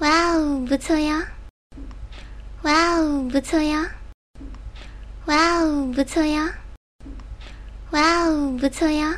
哇哦不错哟。哇哦不错哟。哇哦不错哟。哇哦不错哟。